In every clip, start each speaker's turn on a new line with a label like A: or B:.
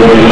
A: Lord.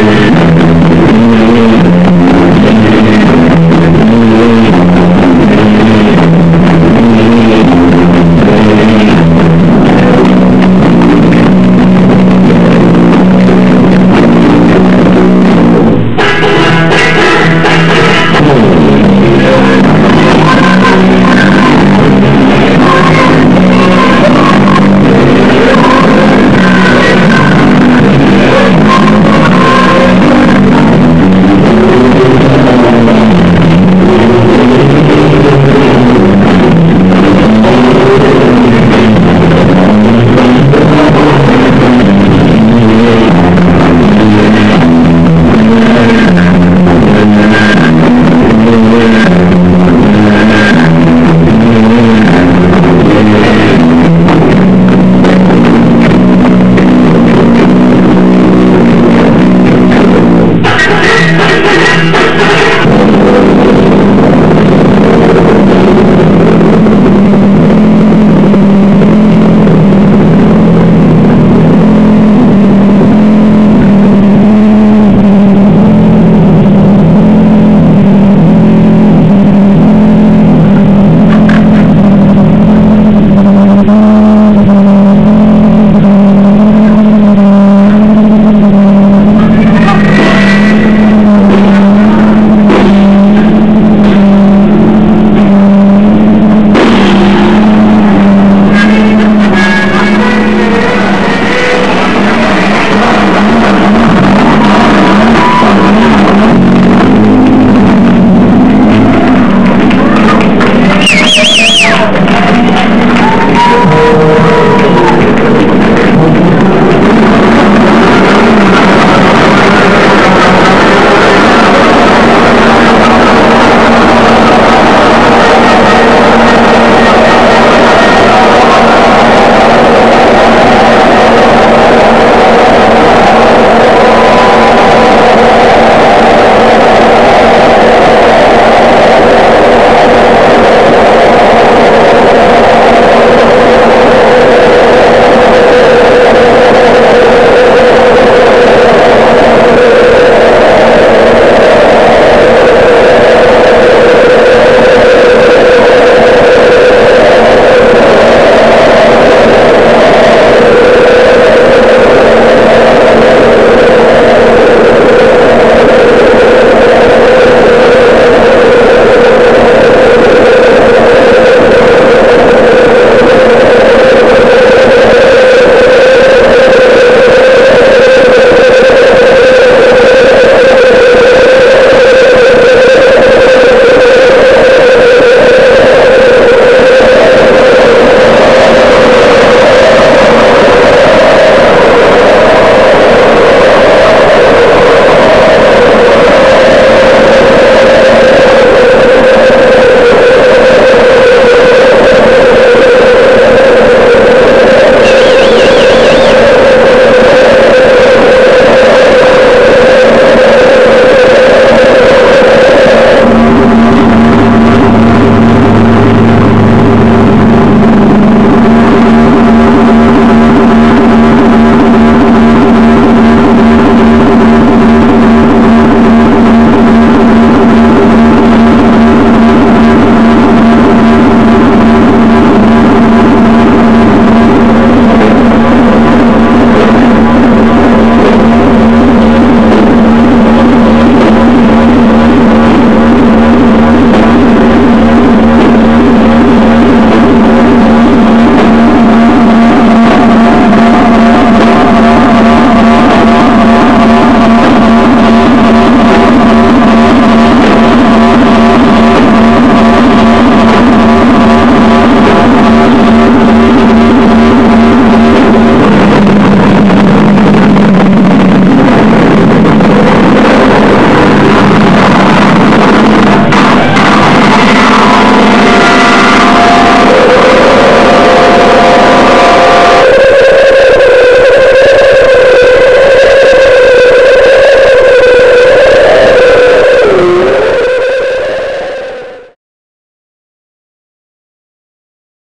A: Amen. Allah'a